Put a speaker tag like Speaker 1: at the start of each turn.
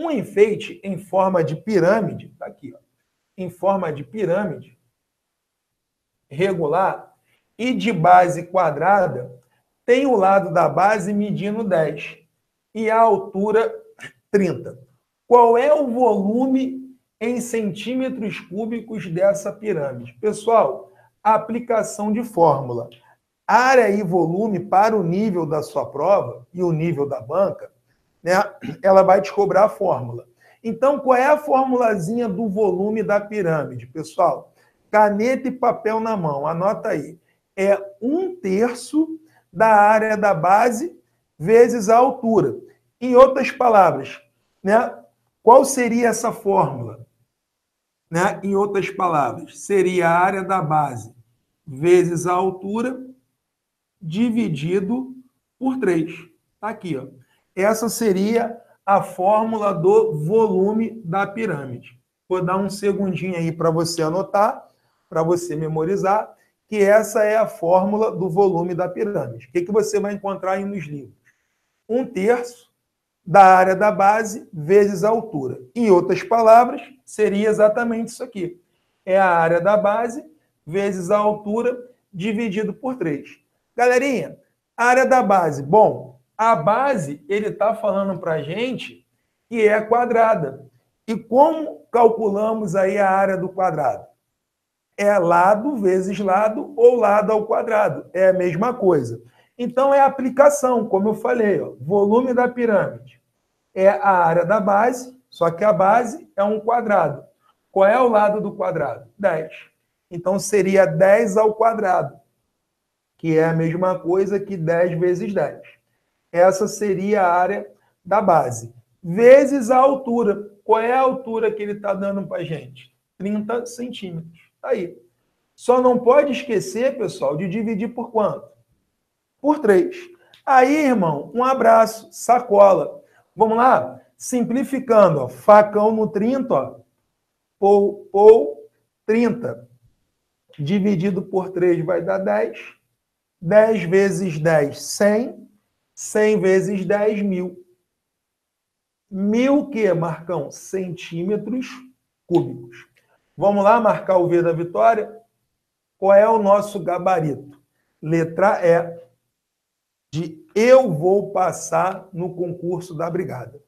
Speaker 1: Um enfeite em forma de pirâmide, tá aqui, ó, em forma de pirâmide regular e de base quadrada, tem o lado da base medindo 10 e a altura 30. Qual é o volume em centímetros cúbicos dessa pirâmide? Pessoal, aplicação de fórmula. Área e volume para o nível da sua prova e o nível da banca, né, ela vai te cobrar a fórmula. Então, qual é a formulazinha do volume da pirâmide, pessoal? Caneta e papel na mão, anota aí. É um terço da área da base vezes a altura. Em outras palavras, né, qual seria essa fórmula? Né? Em outras palavras, seria a área da base vezes a altura dividido por 3. Está aqui. Ó. Essa seria a fórmula do volume da pirâmide. Vou dar um segundinho aí para você anotar, para você memorizar, que essa é a fórmula do volume da pirâmide. O que, que você vai encontrar aí nos livros? Um terço da área da base vezes a altura. Em outras palavras, seria exatamente isso aqui. É a área da base vezes a altura dividido por 3. Galerinha, área da base. Bom, a base, ele está falando para a gente que é quadrada. E como calculamos aí a área do quadrado? É lado vezes lado ou lado ao quadrado. É a mesma coisa. Então, é a aplicação, como eu falei, ó, volume da pirâmide. É a área da base, só que a base é um quadrado. Qual é o lado do quadrado? 10. Então, seria 10 ao quadrado que é a mesma coisa que 10 vezes 10. Essa seria a área da base. Vezes a altura. Qual é a altura que ele está dando para a gente? 30 centímetros. Tá aí. Só não pode esquecer, pessoal, de dividir por quanto? Por 3. Aí, irmão, um abraço, sacola. Vamos lá? Simplificando, ó, facão no 30, ó, ou, ou 30 dividido por 3 vai dar 10. 10 vezes 10, 100. 100 vezes 10, mil. Mil que, Marcão? Centímetros cúbicos. Vamos lá marcar o V da vitória? Qual é o nosso gabarito? Letra E de eu vou passar no concurso da brigada.